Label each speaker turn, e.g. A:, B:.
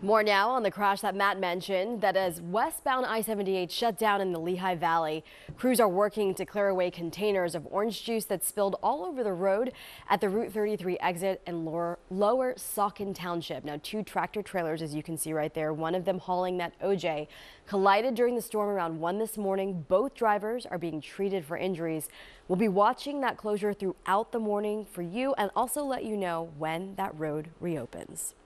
A: More now on the crash that Matt mentioned that as westbound I-78 shut down in the Lehigh Valley, crews are working to clear away containers of orange juice that spilled all over the road at the Route 33 exit in lower, lower Saucon Township. Now two tractor trailers as you can see right there, one of them hauling that OJ collided during the storm around 1 this morning. Both drivers are being treated for injuries. We'll be watching that closure throughout the morning for you and also let you know when that road reopens.